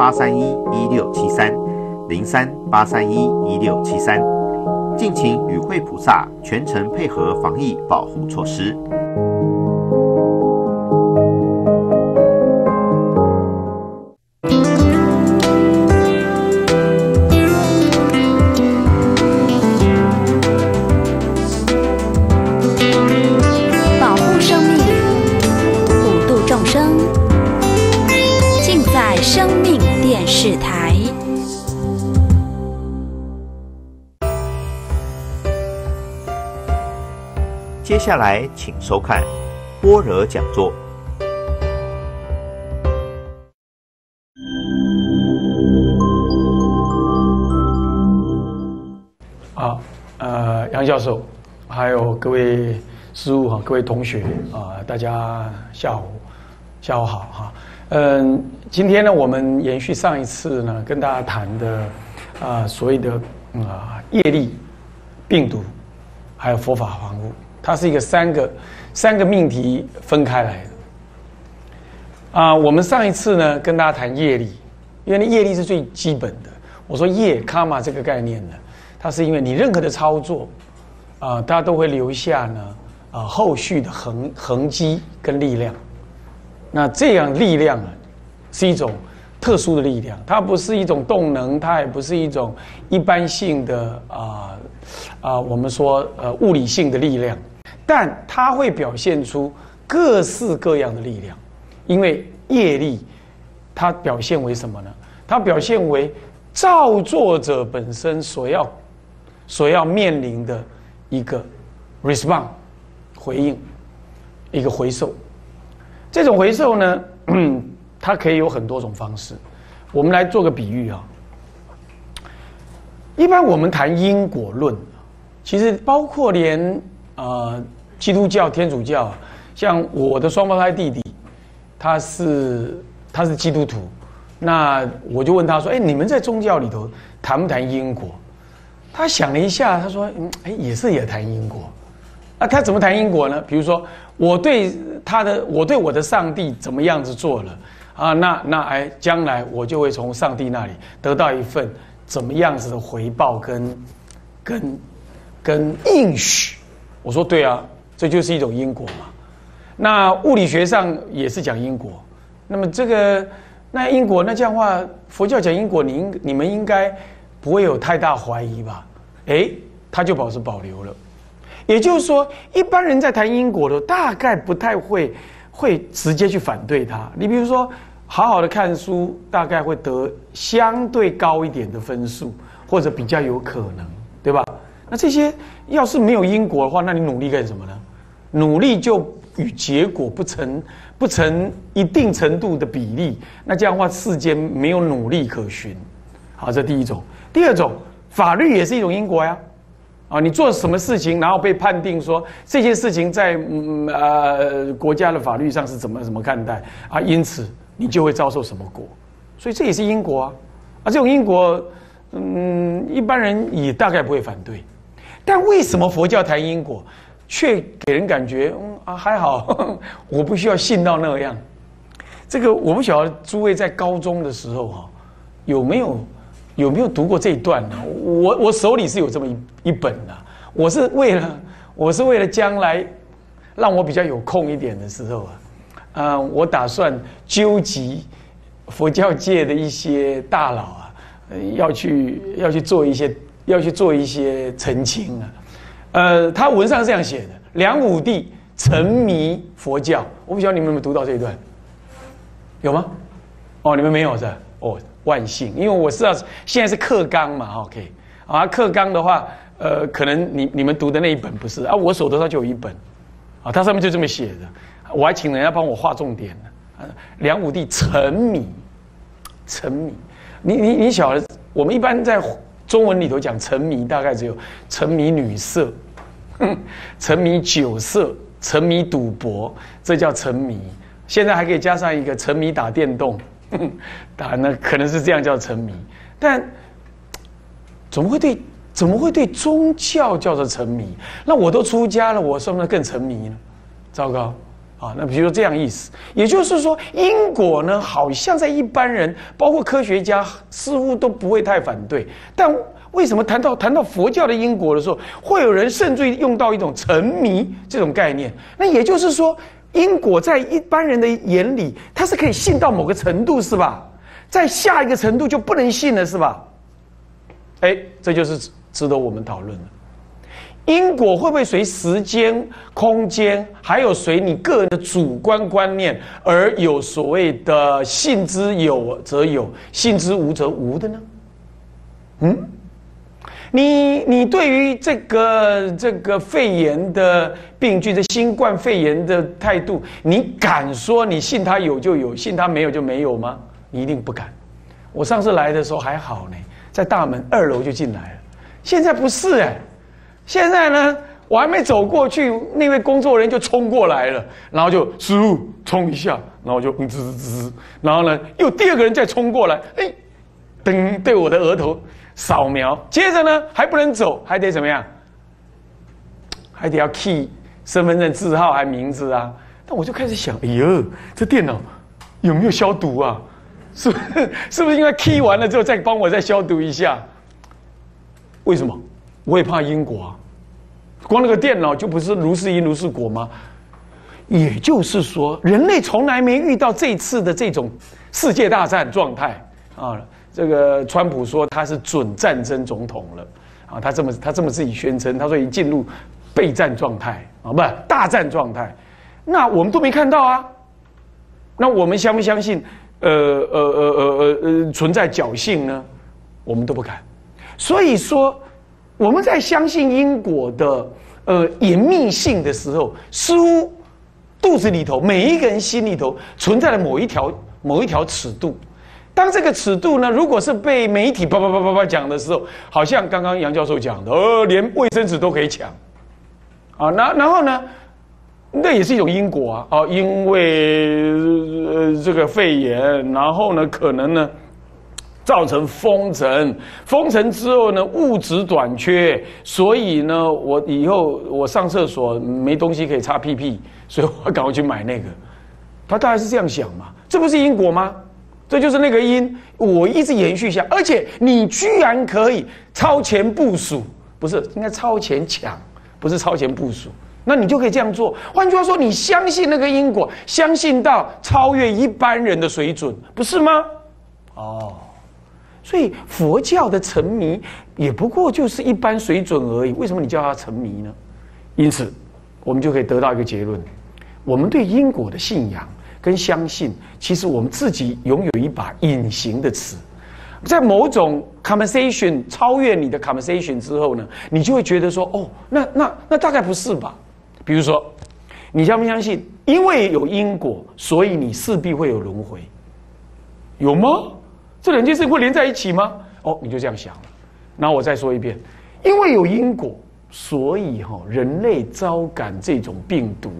八三一一六七三零三八三一一六七三，敬请与会菩萨全程配合防疫保护措施。接下来，请收看般若讲座。好，呃，杨教授，还有各位师傅哈，各位同学啊、大家下午下午好哈。嗯，今天呢，我们延续上一次呢，跟大家谈的啊、所谓的啊、业力、病毒，还有佛法防护，它是一个三个三个命题分开来的。啊、我们上一次呢，跟大家谈业力，因为业力是最基本的。我说业卡玛这个概念呢，它是因为你任何的操作，啊、它都会留下呢，啊、后续的痕痕迹跟力量。那这样力量啊，是一种特殊的力量，它不是一种动能，它也不是一种一般性的啊啊、我们说呃物理性的力量，但它会表现出各式各样的力量，因为业力它表现为什么呢？它表现为造作者本身所要所要面临的一个 response 回应，一个回收。这种回收呢，它可以有很多种方式。我们来做个比喻啊。一般我们谈因果论，其实包括连呃基督教、天主教，像我的双胞胎弟弟，他是他是基督徒，那我就问他说：“哎，你们在宗教里头谈不谈因果？”他想了一下，他说：“嗯，哎，也是也谈因果。那他怎么谈因果呢？比如说，我对他的，我对我的上帝怎么样子做了啊？那那哎，将来我就会从上帝那里得到一份怎么样子的回报跟跟跟应许。我说对啊，这就是一种因果嘛。那物理学上也是讲因果。那么这个那因果，那这样的话，佛教讲因果，你应你们应该不会有太大怀疑吧？哎，他就保持保留了。也就是说，一般人在谈因果的，大概不太会会直接去反对他。你比如说，好好的看书，大概会得相对高一点的分数，或者比较有可能，对吧？那这些要是没有因果的话，那你努力干什么呢？努力就与结果不成不成一定程度的比例，那这样的话，世间没有努力可循。好，这第一种。第二种，法律也是一种因果呀。啊，你做什么事情，然后被判定说这件事情在嗯呃国家的法律上是怎么怎么看待啊？因此你就会遭受什么果，所以这也是因果啊。啊，这种因果，嗯，一般人也大概不会反对。但为什么佛教谈因果，却给人感觉嗯啊还好，我不需要信到那样？这个我不晓得诸位在高中的时候哈、有没有？有没有读过这一段呢？我我手里是有这么一一本的，我是为了我是为了将来让我比较有空一点的时候啊，呃，我打算纠集佛教界的一些大佬啊，要去要去做一些要去做一些澄清啊。呃，他文上这样写的：梁武帝沉迷佛教，我不晓得你们有没有读到这一段，有吗？哦，你们没有是吧？哦。万幸，因为我知道现在是课纲嘛，OK，啊，课纲的话，呃，可能你你们读的那一本不是啊，我手头上就有一本，啊，它上面就这么写的，我还请人家帮我画重点呢。啊，梁武帝沉迷，沉迷，你你你晓得，我们一般在中文里头讲沉迷，大概只有沉迷女色，沉迷酒色，沉迷赌博，这叫沉迷。现在还可以加上一个沉迷打电动。当然呢，可能是这样叫沉迷，但怎么会对怎么会对宗教叫做沉迷？那我都出家了，我算不算更沉迷呢？糟糕，啊，那比如说这样意思，也就是说因果呢，好像在一般人，包括科学家，似乎都不会太反对。但为什么谈到谈到佛教的因果的时候，会有人甚至用到一种沉迷这种概念？那也就是说，因果在一般人的眼里，它是可以信到某个程度，是吧？在下一个程度就不能信了，是吧？哎，这就是值得我们讨论的。因果会不会随时间、空间，还有随你个人的主观观念而有所谓的信之有则有，信之无则无的呢？嗯，你你对于这个这个肺炎的病菌，这新冠肺炎的态度，你敢说你信它有就有，信它没有就没有吗？你一定不敢。我上次来的时候还好呢，在大门二楼就进来了，现在不是哎。现在呢，我还没走过去，那位工作人员就冲过来了，然后就师傅冲一下，然后就嗯吱吱吱，然后呢，又第二个人再冲过来，哎，噔对我的额头扫描，接着呢还不能走，还得怎么样？还得要 key 身份证字号还名字啊？那我就开始想，哎呦，这电脑有没有消毒啊？是不是是不是应该 key 完了之后再帮我再消毒一下？为什么？我也怕因果啊。光那个电脑就不是如是因如是果吗？也就是说，人类从来没遇到这次的这种世界大战状态啊。这个川普说他是准战争总统了啊，他这么他这么自己宣称，他说已进入备战状态啊，不大战状态。那我们都没看到啊。那我们相不相信？呃呃呃呃呃呃，存在侥幸呢？我们都不敢。所以说。我们在相信因果的呃严密性的时候，似乎肚子里头每一个人心里头存在了某一条某一条尺度。当这个尺度呢，如果是被媒体叭叭叭叭叭讲的时候，好像刚刚杨教授讲的，呃，连卫生纸都可以抢啊。那然后呢，那也是一种因果啊。哦，因为呃这个肺炎，然后呢，可能呢。造成封城，封城之后呢，物质短缺，所以呢，我以后我上厕所没东西可以擦屁屁，所以我赶快去买那个。他大概是这样想嘛？这不是因果吗？这就是那个因，我一直延续下，而且你居然可以超前部署，不是应该超前抢，不是超前部署，那你就可以这样做。换句话说，你相信那个因果，相信到超越一般人的水准，不是吗？哦。所以佛教的沉迷也不过就是一般水准而已。为什么你叫它沉迷呢？因此，我们就可以得到一个结论：我们对因果的信仰跟相信，其实我们自己拥有一把隐形的尺，在某种 conversation 超越你的 conversation 之后呢，你就会觉得说：哦，那那那大概不是吧？比如说，你相不相信？因为有因果，所以你势必会有轮回，有吗？这两件事会连在一起吗？哦，你就这样想了。那我再说一遍，因为有因果，所以哈，人类遭感这种病毒、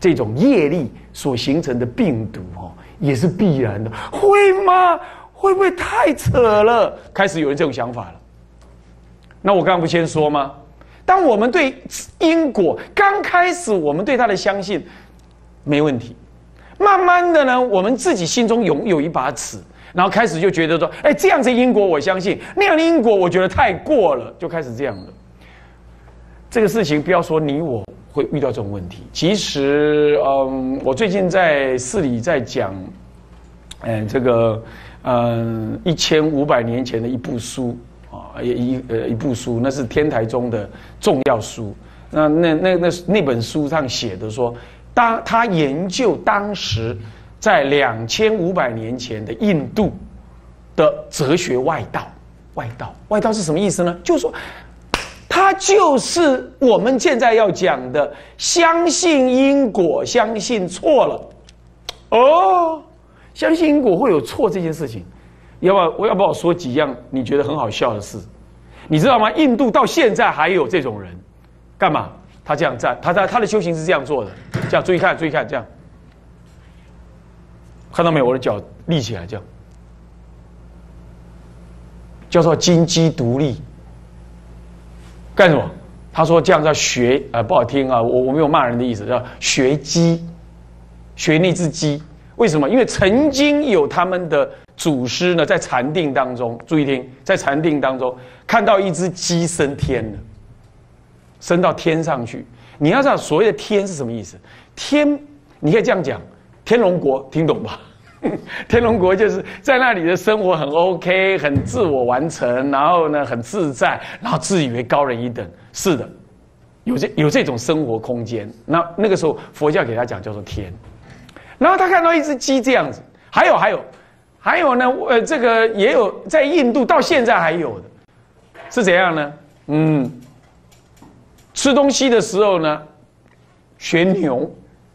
这种业力所形成的病毒哈，也是必然的。会吗？会不会太扯了？开始有人这种想法了。那我刚刚不先说吗？当我们对因果刚开始，我们对他的相信没问题，慢慢的呢，我们自己心中拥有一把尺。然后开始就觉得说，哎，这样子因果我相信，那样的因果我觉得太过了，就开始这样了。这个事情不要说你我会遇到这种问题。其实，嗯，我最近在寺里在讲，嗯，这个，嗯，一千五百年前的一部书啊，一呃一部书，那是天台宗的重要书。那那那那那本书上写的说，当他研究当时。在两千五百年前的印度的哲学外道，外道，外道是什么意思呢？就是说，它就是我们现在要讲的，相信因果，相信错了。哦，相信因果会有错这件事情，要不要我要不要说几样你觉得很好笑的事？你知道吗？印度到现在还有这种人，干嘛？他这样站，他在他的修行是这样做的，这样注意看，注意看，这样。看到没有？我的脚立起来，这样叫做金鸡独立。干什么？他说这样叫学，呃，不好听啊。我我没有骂人的意思，叫学鸡，学那只鸡。为什么？因为曾经有他们的祖师呢，在禅定当中，注意听，在禅定当中看到一只鸡升天了，升到天上去。你要知道，所谓的天是什么意思？天，你可以这样讲，天龙国，听懂吧？天龙国就是在那里的生活很 OK，很自我完成，然后呢很自在，然后自以为高人一等。是的，有这有这种生活空间。那那个时候佛教给他讲叫做天。然后他看到一只鸡这样子，还有还有还有呢，呃，这个也有在印度到现在还有的，是怎样呢？嗯，吃东西的时候呢，学牛，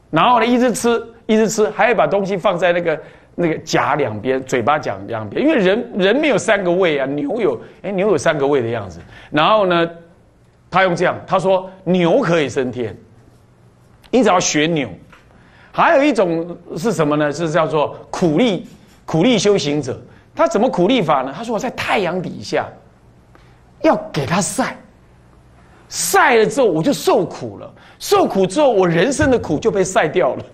然后呢一直吃一直吃，还要把东西放在那个那个甲两边，嘴巴讲两边，因为人人没有三个胃啊，牛有哎牛有三个胃的样子。然后呢，他用这样，他说牛可以升天，你只要学牛。还有一种是什么呢？是叫做苦力苦力修行者。他怎么苦力法呢？他说我在太阳底下，要给他晒，晒了之后我就受苦了。受苦之后，我人生的苦就被晒掉了。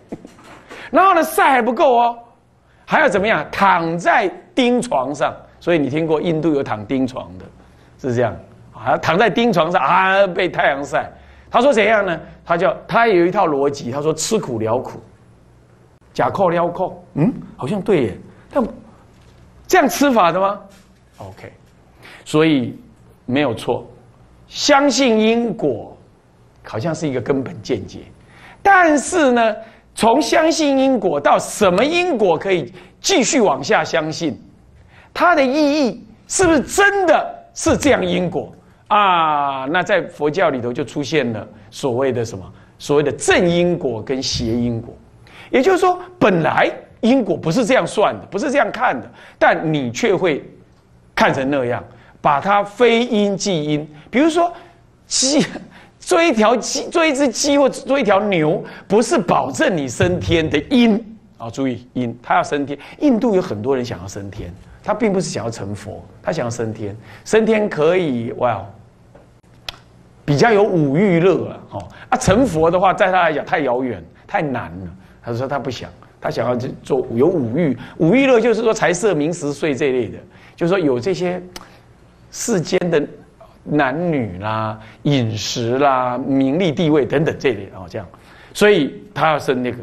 然后呢，晒还不够哦，还要怎么样？躺在钉床上。所以你听过印度有躺钉床的，是这样还啊？躺在钉床上啊，被太阳晒。他说怎样呢？他叫他有一套逻辑。他说吃苦了苦。假扣撩扣，嗯，好像对耶，但这样吃法的吗？OK，所以没有错，相信因果好像是一个根本见解，但是呢，从相信因果到什么因果可以继续往下相信，它的意义是不是真的是这样因果啊？那在佛教里头就出现了所谓的什么？所谓的正因果跟邪因果。也就是说，本来因果不是这样算的，不是这样看的，但你却会看成那样，把它非因即因。比如说，鸡做一条鸡，做一只鸡或做一条牛，不是保证你升天的因啊！注意因，他要升天。印度有很多人想要升天，他并不是想要成佛，他想要升天。升天可以哇，比较有五欲乐啊！哦啊，成佛的话，在他来讲太遥远，太难了。他说他不想，他想要做有五欲，五欲乐就是说财色名食睡这一类的，就是说有这些世间的男女啦、饮食啦、名利地位等等这类哦，这样，所以他要生那个，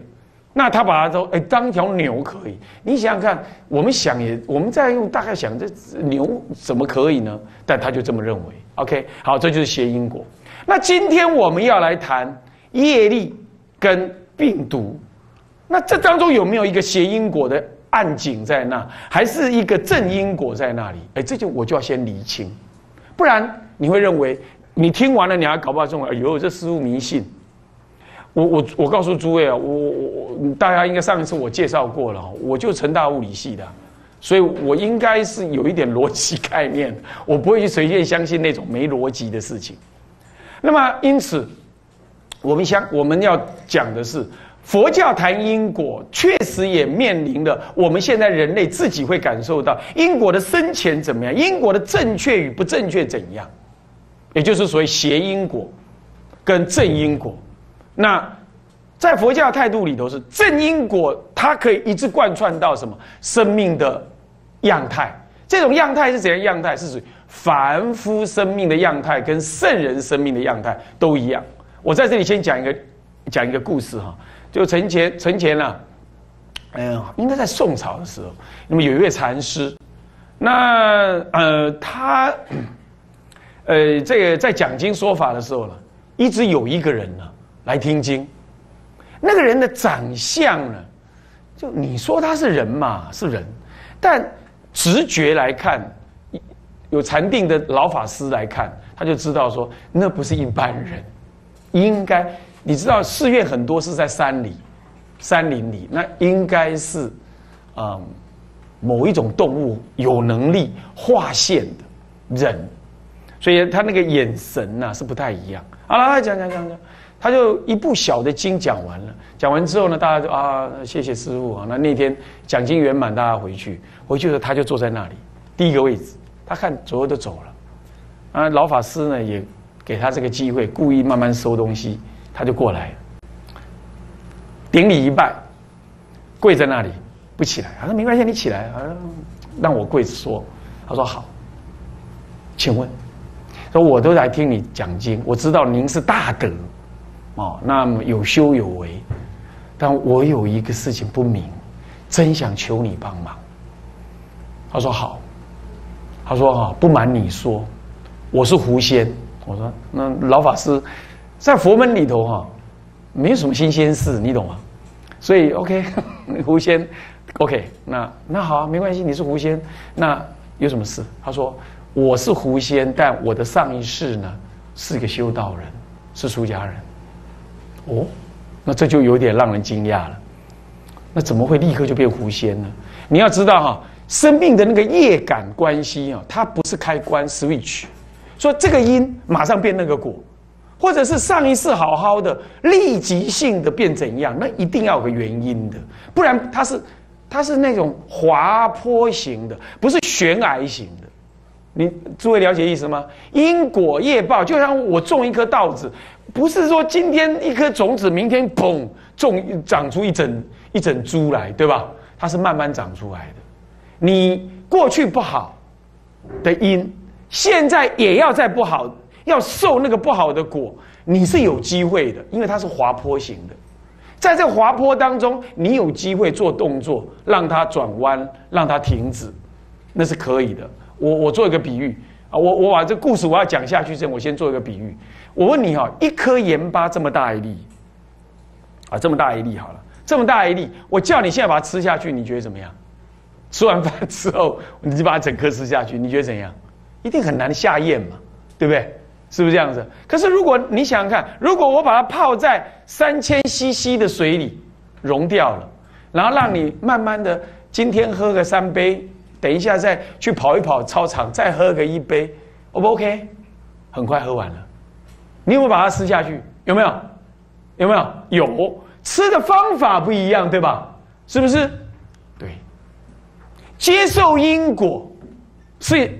那他把它说哎当条牛可以，你想想看，我们想也，我们在用大概想这牛怎么可以呢？但他就这么认为。OK，好，这就是谐因果。那今天我们要来谈业力跟病毒。那这当中有没有一个谐因果的暗景在那，还是一个正因果在那里？哎，这就我就要先厘清，不然你会认为你听完了，你还搞不好中。哎呦，这师傅迷信。我我我告诉诸位啊，我我我大家应该上一次我介绍过了，我就成大物理系的，所以我应该是有一点逻辑概念，我不会去随便相信那种没逻辑的事情。那么因此，我们相我们要讲的是。佛教谈因果，确实也面临了我们现在人类自己会感受到因果的深浅怎么样，因果的正确与不正确怎样，也就是所谓邪因果跟正因果。那在佛教的态度里头是正因果，它可以一直贯穿到什么生命的样态？这种样态是怎样样态？是指凡夫生命的样态跟圣人生命的样态都一样。我在这里先讲一个讲一个故事哈。就从前，从前呢，嗯，应该在宋朝的时候，那么有一位禅师，那呃，他，呃，这个在讲经说法的时候呢，一直有一个人呢来听经，那个人的长相呢，就你说他是人嘛，是人，但直觉来看，有禅定的老法师来看，他就知道说，那不是一般人，应该。你知道寺院很多是在山里、山林里，那应该是，嗯，某一种动物有能力划线的人，所以他那个眼神呐是不太一样。好了，讲讲讲讲，他就一部小的经讲完了，讲完之后呢，大家就啊，谢谢师傅啊。那那天讲经圆满，大家回去，回去的时候他就坐在那里第一个位置，他看左右都走了，啊，老法师呢也给他这个机会，故意慢慢收东西。他就过来，顶礼一拜，跪在那里不起来。他说没关系，你起来啊，让我跪着说。他说好，请问，说我都来听你讲经，我知道您是大德，哦，那么有修有为，但我有一个事情不明，真想求你帮忙。他说好，他说哈，不瞒你说，我是狐仙。我说那老法师在佛门里头哈，没有什么新鲜事，你懂吗？所以 OK，狐仙 OK，那那好，没关系，你是狐仙，那。有什么事？他说：“我是狐仙，但我的上一世呢是个修道人，是出家人。”哦，那这就有点让人惊讶了。那怎么会立刻就变狐仙呢？你要知道哈，生命的那个业感关系啊，它不是开关 switch，说这个因马上变那个果，或者是上一世好好的立即性的变怎样？那一定要有个原因的，不然它是。它是那种滑坡型的，不是悬崖型的。你诸位了解意思吗？因果业报就像我种一颗稻子，不是说今天一颗种子，明天嘣种长出一整一整株来，对吧？它是慢慢长出来的。你过去不好的因，现在也要在不好，要受那个不好的果，你是有机会的，因为它是滑坡型的。在这滑坡当中，你有机会做动作，让它转弯，让它停止，那是可以的。我我做一个比喻啊，我我把这故事我要讲下去之前，我先做一个比喻。我问你哈，一颗盐巴这么大一粒，啊，这么大一粒好了，这么大一粒，我叫你现在把它吃下去，你觉得怎么样？吃完饭之后，你就把它整颗吃下去，你觉得怎样？一定很难下咽嘛，对不对？是不是这样子？可是如果你想想看，如果我把它泡在三千 CC 的水里溶掉了，然后让你慢慢的今天喝个三杯，等一下再去跑一跑操场，再喝个一杯，O 不 OK？很快喝完了。你有没有把它吃下去？有没有？有没有？有。吃的方法不一样，对吧？是不是？对。接受因果是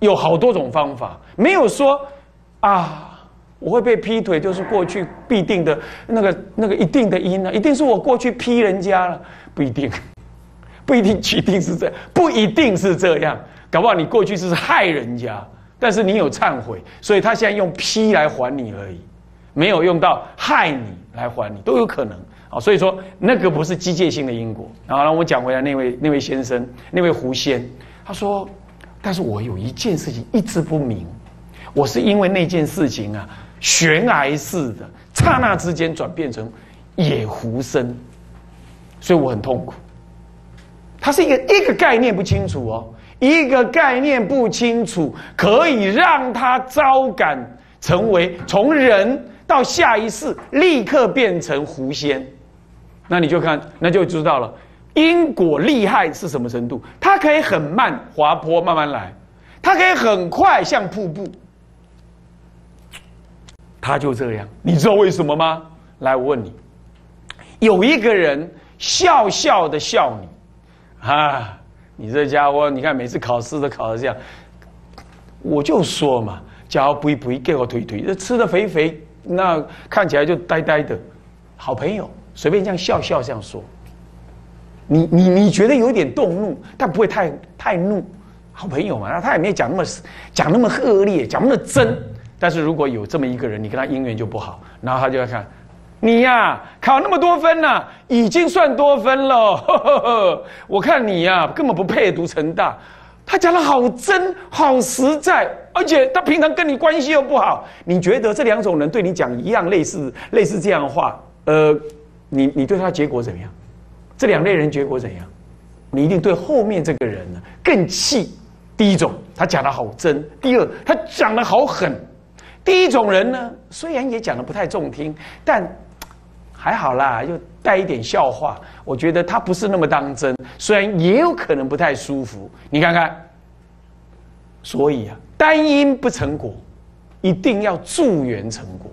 有好多种方法，没有说。啊！我会被劈腿，就是过去必定的那个那个一定的因啊，一定是我过去劈人家了，不一定，不一定一定是这样，不一定是这样，搞不好你过去是害人家，但是你有忏悔，所以他现在用批来还你而已，没有用到害你来还你，都有可能啊。所以说那个不是机械性的因果。然后我讲回来，那位那位先生，那位狐仙，他说，但是我有一件事情一直不明。我是因为那件事情啊，悬崖式的，刹那之间转变成野狐身，所以我很痛苦。它是一个一个概念不清楚哦，一个概念不清楚，可以让他招感成为从人到下一世立刻变成狐仙，那你就看，那就知道了因果厉害是什么程度。它可以很慢滑坡慢慢来，它可以很快像瀑布。他就这样，你知道为什么吗？来，我问你，有一个人笑笑的笑你，啊，你这家伙，你看每次考试都考的这样，我就说嘛，家伙不不给我推推，这吃的肥肥，那看起来就呆呆的，好朋友，随便这样笑笑这样说，你你你觉得有点动怒，但不会太太怒，好朋友嘛，那他也没有讲那么讲那么恶劣，讲那么真。但是如果有这么一个人，你跟他姻缘就不好，然后他就要看，你呀考那么多分呢，已经算多分了。我看你呀根本不配读成大。他讲的好真，好实在，而且他平常跟你关系又不好。你觉得这两种人对你讲一样类似类似这样的话，呃，你你对他结果怎么样？这两类人结果怎样？你一定对后面这个人呢更气。第一种他讲的好真，第二他讲的好狠。第一种人呢，虽然也讲的不太中听，但还好啦，又带一点笑话。我觉得他不是那么当真，虽然也有可能不太舒服。你看看，所以啊，单因不成果，一定要助缘成果。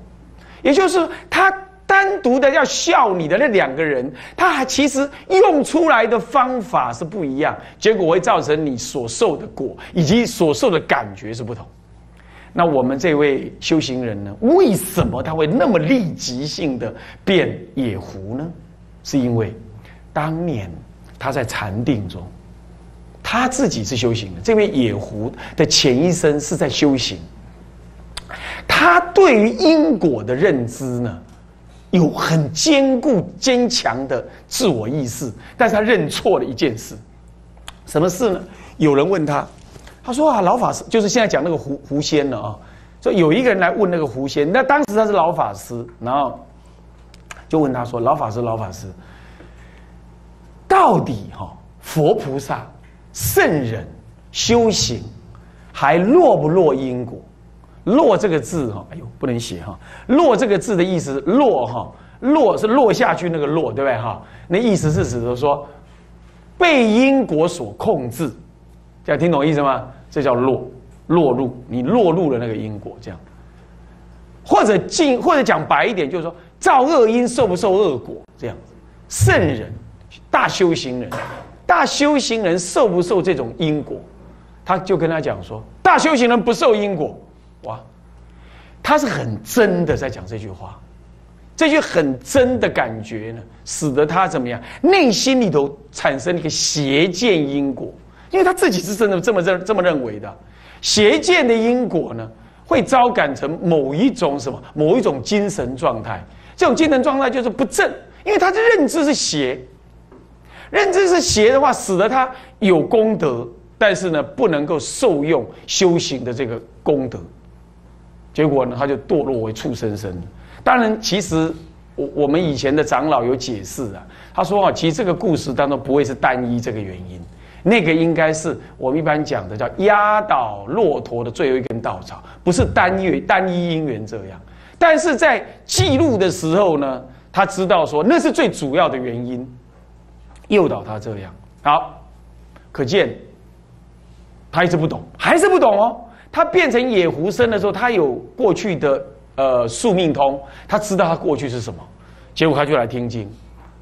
也就是他单独的要笑你的那两个人，他还其实用出来的方法是不一样，结果会造成你所受的果以及所受的感觉是不同。那我们这位修行人呢？为什么他会那么立即性的变野狐呢？是因为当年他在禅定中，他自己是修行的。这位野狐的前一生是在修行，他对于因果的认知呢，有很坚固坚强的自我意识，但是他认错了一件事，什么事呢？有人问他，他说啊，老法师就是现在讲那个狐狐仙了啊，说有一个人来问那个狐仙，那当时他是老法师，然后就问他说，老法师，老法师。到底哈佛菩萨、圣人修行还落不落因果？落这个字哈，哎呦不能写哈。落这个字的意思，落哈落是落下去那个落，对不对哈？那意思是指的说被因果所控制，这样听懂意思吗？这叫落落入，你落入了那个因果，这样。或者进或者讲白一点，就是说造恶因受不受恶果这样，圣人。大修行人，大修行人受不受这种因果？他就跟他讲说，大修行人不受因果。哇，他是很真的在讲这句话，这句很真的感觉呢，使得他怎么样？内心里头产生一个邪见因果，因为他自己是真的这么认这么认为的。邪见的因果呢，会招感成某一种什么？某一种精神状态。这种精神状态就是不正，因为他的认知是邪。认知是邪的话，使得他有功德，但是呢，不能够受用修行的这个功德，结果呢，他就堕落为畜生生。当然，其实我我们以前的长老有解释啊，他说啊，其实这个故事当中不会是单一这个原因，那个应该是我们一般讲的叫压倒骆驼的最后一根稻草，不是单一单一因缘这样。但是在记录的时候呢，他知道说那是最主要的原因。诱导他这样好，可见他一直不懂，还是不懂哦。他变成野狐身的时候，他有过去的呃宿命通，他知道他过去是什么，结果他就来听经，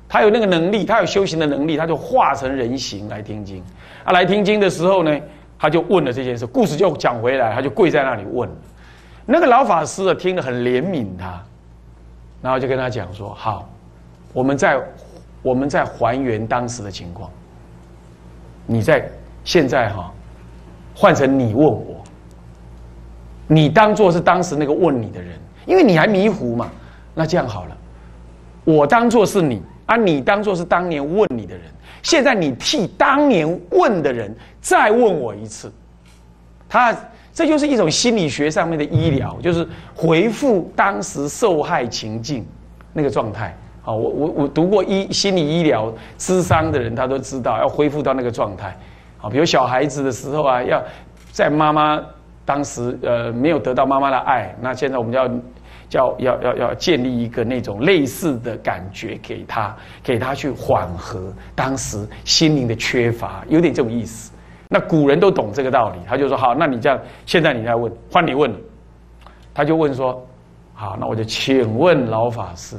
他有那个能力，他有修行的能力，他就化成人形来听经。啊，来听经的时候呢，他就问了这件事，故事就讲回来，他就跪在那里问。那个老法师啊，听得很怜悯他，然后就跟他讲说：好，我们在。我们在还原当时的情况。你在现在哈，换成你问我，你当做是当时那个问你的人，因为你还迷糊嘛。那这样好了，我当做是你，啊，你当做是当年问你的人。现在你替当年问的人再问我一次，他这就是一种心理学上面的医疗，就是回复当时受害情境那个状态。啊，我我我读过医心理医疗智商的人，他都知道要恢复到那个状态。啊，比如小孩子的时候啊，要在妈妈当时呃没有得到妈妈的爱，那现在我们要叫要要要建立一个那种类似的感觉给他，给他去缓和当时心灵的缺乏，有点这种意思。那古人都懂这个道理，他就说好，那你这样，现在你再问，换你问了，他就问说，好，那我就请问老法师。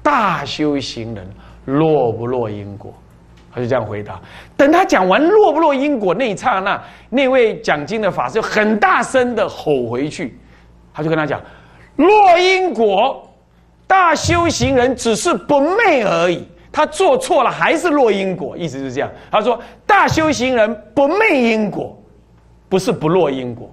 大修行人落不落因果？他就这样回答。等他讲完落不落因果那一刹那，那位讲经的法师就很大声的吼回去。他就跟他讲：落因果，大修行人只是不昧而已。他做错了还是落因果，意思是这样。他说：大修行人不昧因果，不是不落因果。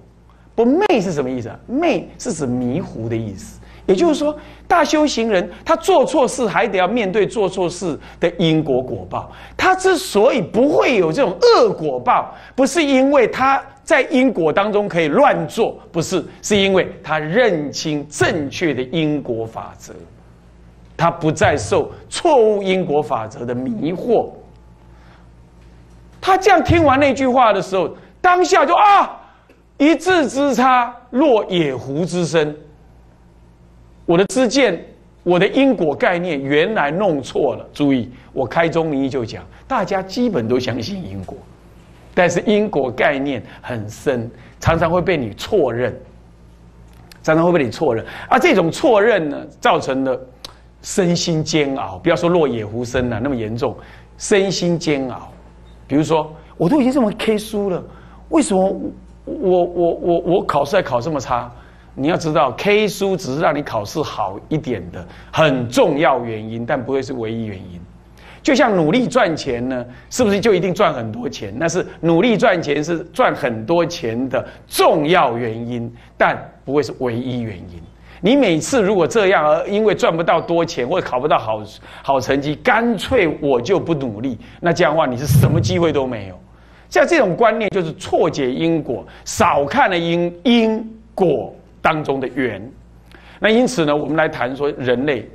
不昧是什么意思啊？昧是指迷糊的意思。也就是说，大修行人他做错事还得要面对做错事的因果果报。他之所以不会有这种恶果报，不是因为他在因果当中可以乱做，不是，是因为他认清正确的因果法则，他不再受错误因果法则的迷惑。他这样听完那句话的时候，当下就啊，一字之差，落野狐之身。我的知见，我的因果概念原来弄错了。注意，我开宗明义就讲，大家基本都相信因果，但是因果概念很深，常常会被你错认，常常会被你错认。而这种错认呢，造成了身心煎熬。不要说落野狐身了，那么严重，身心煎熬。比如说，我都已经这么 K 书了，为什么我我我我考试还考这么差？你要知道，K 书只是让你考试好一点的很重要原因，但不会是唯一原因。就像努力赚钱呢，是不是就一定赚很多钱？那是努力赚钱是赚很多钱的重要原因，但不会是唯一原因。你每次如果这样，而因为赚不到多钱或者考不到好好成绩，干脆我就不努力，那这样的话，你是什么机会都没有。像这种观念就是错解因果，少看了因因果当中的缘。那因此呢，我们来谈说人类，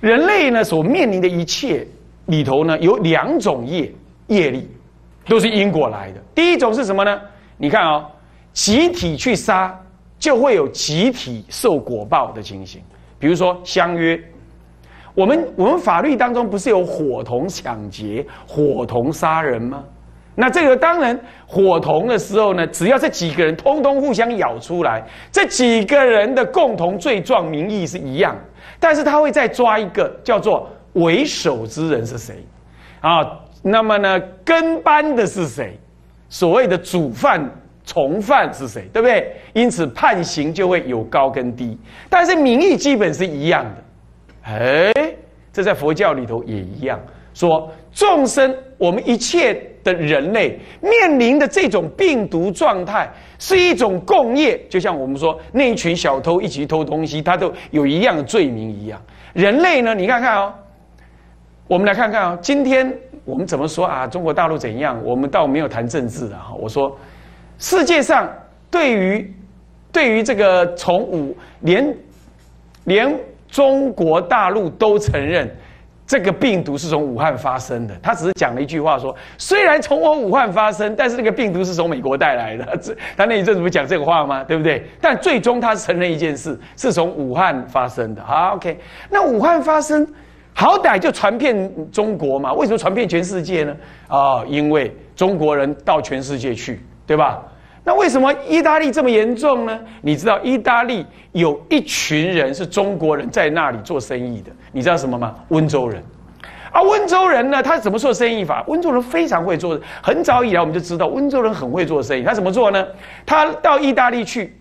人类呢所面临的一切里头呢，有两种业业力，都是因果来的。第一种是什么呢？你看啊，集体去杀，就会有集体受果报的情形。比如说相约，我们我们法律当中不是有伙同抢劫、伙同杀人吗？那这个当然，伙同的时候呢，只要这几个人通通互相咬出来，这几个人的共同罪状名义是一样，但是他会再抓一个叫做为首之人是谁，啊，那么呢，跟班的是谁，所谓的主犯从犯是谁，对不对？因此判刑就会有高跟低，但是名义基本是一样的，哎，这在佛教里头也一样，说众生我们一切。的人类面临的这种病毒状态是一种共业，就像我们说那一群小偷一起偷东西，他都有一样的罪名一样。人类呢，你看看哦，我们来看看哦，今天我们怎么说啊？中国大陆怎样？我们倒没有谈政治啊。我说，世界上对于对于这个从五连连中国大陆都承认。这个病毒是从武汉发生的，他只是讲了一句话说，虽然从我武汉发生，但是那个病毒是从美国带来的。他那一阵子不讲这个话吗？对不对？但最终他承认一件事，是从武汉发生的。好，OK，那武汉发生，好歹就传遍中国嘛？为什么传遍全世界呢？啊，因为中国人到全世界去，对吧？那为什么意大利这么严重呢？你知道意大利有一群人是中国人在那里做生意的，你知道什么吗？温州人。啊，温州人呢，他怎么做生意法？温州人非常会做，很早以来我们就知道温州人很会做生意。他怎么做呢？他到意大利去，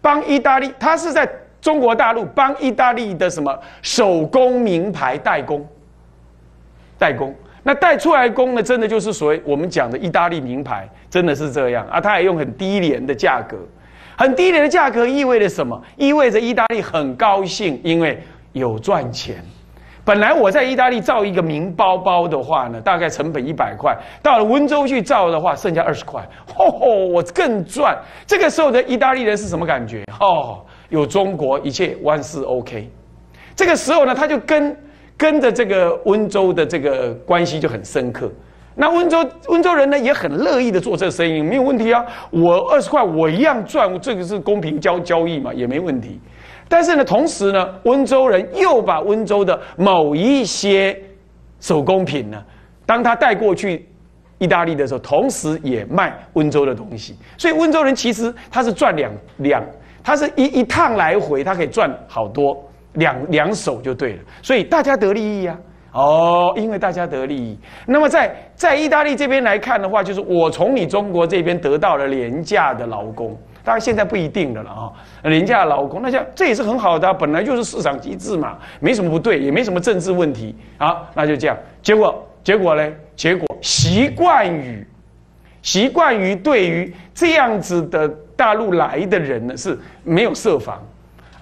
帮意大利，他是在中国大陆帮意大利的什么手工名牌代工，代工。那带出来工呢，真的就是所谓我们讲的意大利名牌，真的是这样啊！他也用很低廉的价格，很低廉的价格意味着什么？意味着意大利很高兴，因为有赚钱。本来我在意大利造一个名包包的话呢，大概成本一百块，到了温州去造的话，剩下二十块，吼吼，我更赚。这个时候的意大利人是什么感觉？哦，有中国，一切万事 OK。这个时候呢，他就跟。跟着这个温州的这个关系就很深刻，那温州温州人呢也很乐意的做这个生意，没有问题啊。我二十块我一样赚，这个是公平交交易嘛，也没问题。但是呢，同时呢，温州人又把温州的某一些手工品呢，当他带过去意大利的时候，同时也卖温州的东西。所以温州人其实他是赚两两，他是一一趟来回，他可以赚好多。两两手就对了，所以大家得利益啊！哦，因为大家得利益。那么在在意大利这边来看的话，就是我从你中国这边得到了廉价的劳工，当然现在不一定的了啊。廉价的劳工，那像这也是很好的，本来就是市场机制嘛，没什么不对，也没什么政治问题啊。那就这样，结果结果呢？结果习惯于习惯于对于这样子的大陆来的人呢，是没有设防。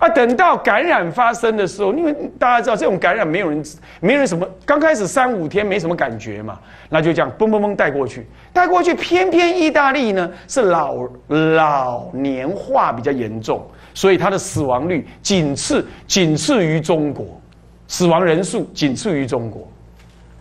啊，等到感染发生的时候，因为大家知道这种感染没有人，没有人什么，刚开始三五天没什么感觉嘛，那就这样嘣嘣嘣带过去，带过去，偏偏意大利呢是老老年化比较严重，所以它的死亡率仅次仅次于中国，死亡人数仅次于中国，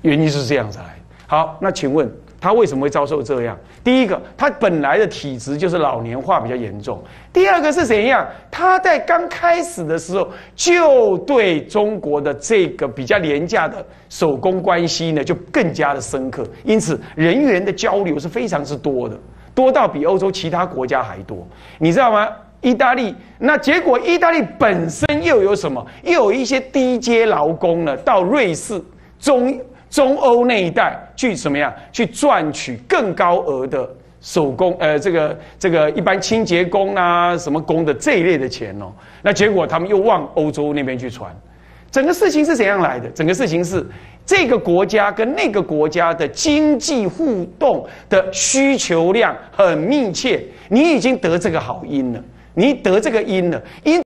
原因是这样子来。好，那请问。他为什么会遭受这样？第一个，他本来的体质就是老年化比较严重；第二个是怎样？他在刚开始的时候就对中国的这个比较廉价的手工关系呢，就更加的深刻，因此人员的交流是非常之多的，多到比欧洲其他国家还多。你知道吗？意大利那结果，意大利本身又有什么？又有一些低阶劳工呢，到瑞士中。中欧那一带去怎么样，去赚取更高额的手工，呃，这个这个一般清洁工啊，什么工的这一类的钱哦，那结果他们又往欧洲那边去传。整个事情是怎样来的？整个事情是这个国家跟那个国家的经济互动的需求量很密切，你已经得这个好因了，你得这个因了，因。